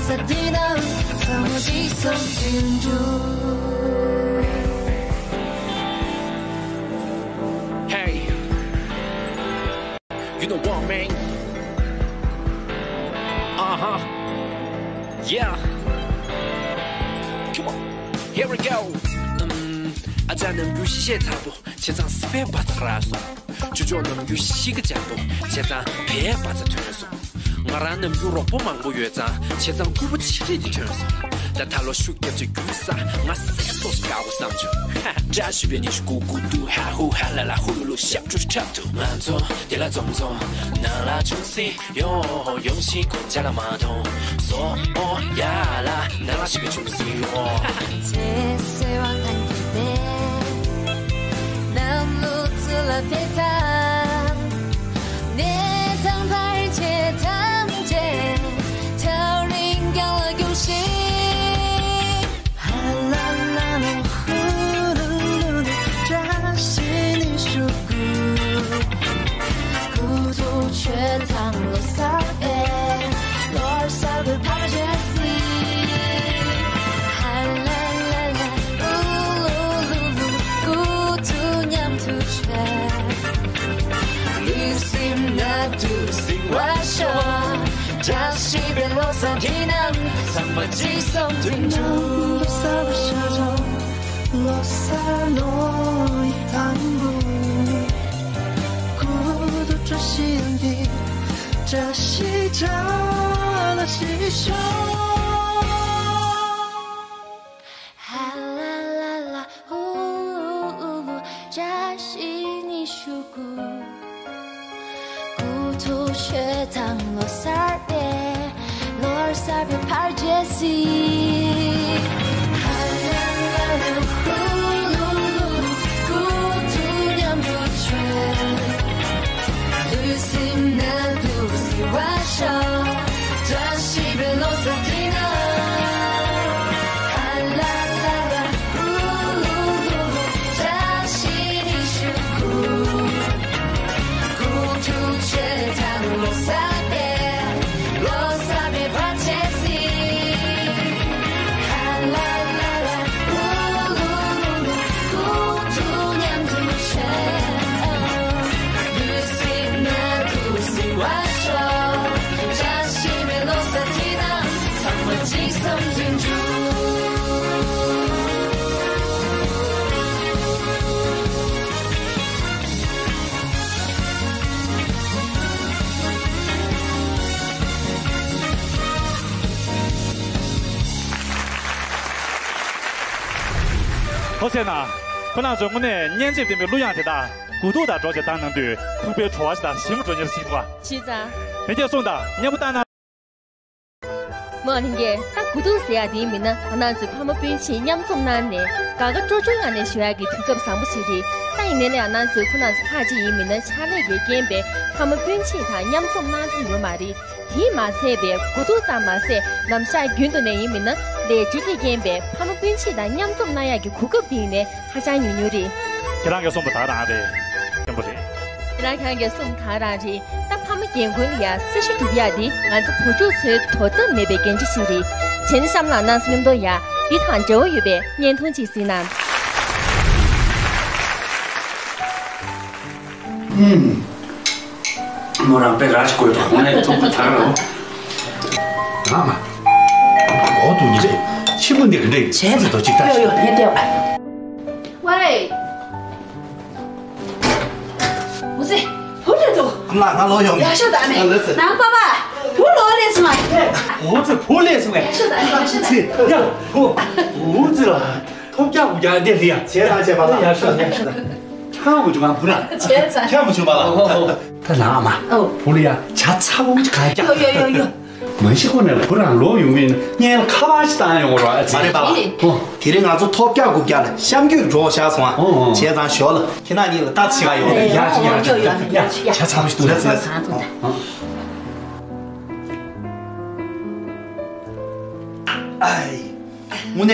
Rosadina, vamos e something do. You know what, man? Uh huh. Yeah. Come on. Here we go. 음, 아자는 규시에 타보 재산 스페 바트라서 주조는 규시그 잡보 재산 배에 빠져 个脚步，千张别把这推送。我让能如若不忙我乐章，千张鼓不起的推送。但他若输给最古傻，我三多是高我上去。这随便你是咕咕嘟，哈呼哈啦啦，呼噜噜，小猪是跳图。满座，跌了重重，拿拉冲 C，用用心加了马桶。嗦呀啦，拿拉是个冲 C 哦。这岁王你心那德行换上假西边洛桑提娜桑巴吉桑提娜多萨摩萨多萨摩耶南萨诺伊汤姆古道心底这是这那西厢 sabe par Jesse? 好些呢，湖南中我呢，年纪对面路阳的大，孤独的着急担当的，特别出发是的，辛苦着你的辛苦啊。是的。明天送的，你不担呢。莫听个，他孤独谁啊？第一名呢？湖南最怕们兵器两种难的，搞个周周眼的学员给推个上不起的。但一年呢，湖南最可能是他第一名呢，强烈给个减肥，他们兵器他两种难都有买的。di ma se be gudu ta ma se namsha gyundu ne yimi na le juti gen be pamu pinchi da nyam tom na ya gi kukup di ne ha ja nyu nyu ri. Kirang ge som ta ra de. Kem bo de. Kirang kang ge som ta ra ji ta pamu gen gun ya se shi gi ya di ngan zu pu ju se to de me be gen ji shi ri. Chen sam la nan sim do ya di tan zhe yu be nian tong ji si nan 嗯。我让别人吃够了，我来总不贪了。妈妈，我都你，欺负你肯定。茄子，这都吃大了。有有有。喂，不是，回来走。那俺老乡。杨小蛋呢？俺儿子。南瓜吧，胡萝卜的是吗？胡子，胡萝卜的是吗？是的，是的。呀，胡胡子了，他家姑娘弟弟啊，结了结婚了。是的，是的。 是的，看我就完不了。钱赚。看不清吧啦？他那嘛，哦，破的呀，掐草就开家。有有有有。没些可能不让老用的，你卡巴西当然我说，妈的吧啦。哦，今天俺做讨价过价了，想给着下床，哦钱咱小了，听那你打起来哟。呀是呀有有呀呀，有掐草就多有。了。啥都的。哎，我呢，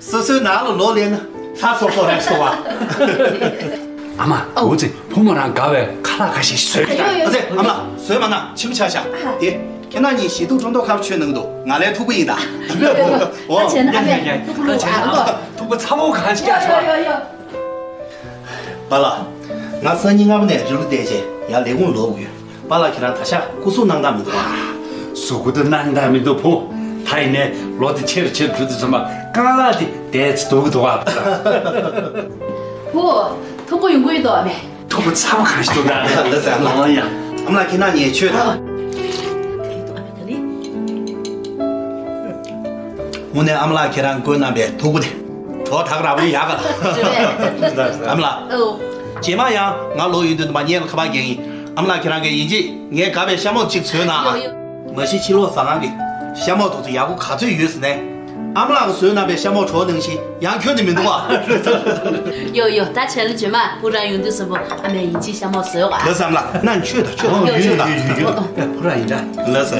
手手拿了老脸啊， 아마 뭐지? 부모랑 가베 카라가시 쇠 어제 아마 쇠 만나 침차샤 예. 개나니 시도 정도 가르쳐 능도 나래 투부이다. 그래 뭐 나전 아베 투부 알고 투부 참고 가지 야야야야. 발라. 나 선인가보네 저로 되지 야 레공 로우요 발라 기라 다샤. 고소 난다미도 소고도 난다미도 포 타이네 로드 체르 체르 주도 정말 까라디 대츠 도구도 와. 보. 通过用过一道没？通过草看起多的。那是俺们。哎呀，俺们来看那你去的。我呢，俺们来看咱滚那边吐过的，拖他个那边压个了。俺们啦。哦。今嘛样，俺老远都他妈撵了可把建议，俺们来看那个印记，俺这边小毛几车呢啊？没些去了上岸的，小毛都是压过卡最远是呢。俺们那个时候那边小毛车东西，养口的没多啊。有有，打钱了去嘛，不然用的时候还没引起小毛事啊。那是俺们啦，那你去的去的去的。有有有，不然应该。那是。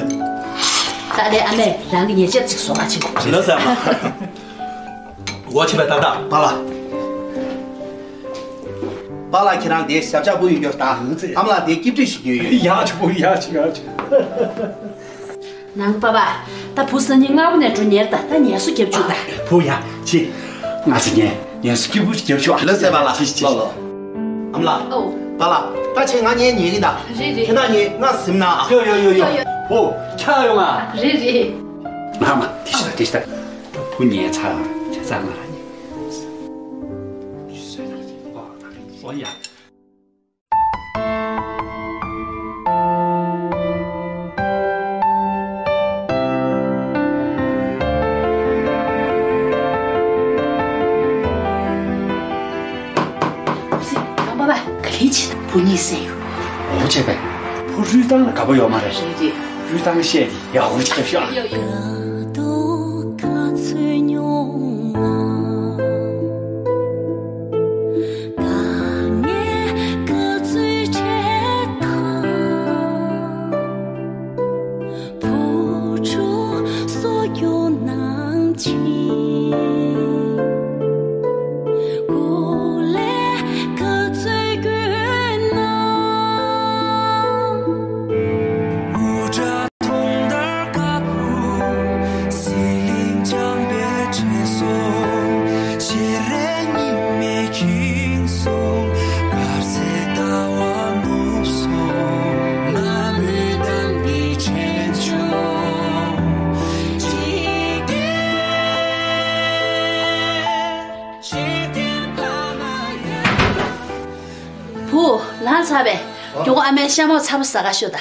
大的阿妹，让个年纪说话去。那是俺们。我去吧，等等，罢了。把那去那爹小家不有打，他们那爹绝对是有有。压去不压去压去。nang baba ta pusan ni ngaw ne junyer ta ta ne su kyep chu ta po ya chi nga su ne ne su kyep chu kyep chu la se ba la chi chi am la o ba la ta chi nga ne ni ni da ke na ni nga sim na yo yo yo yo po cha yo ma ri ri ma ma ti sta ti sta pu ni cha cha za ma ni 我呀。 대치 보내세요. 어제배. 보류당 가봐요 말해. 유당 시에디. 야, 어제 난 사베 요거 아메 샤모 참사가쇼다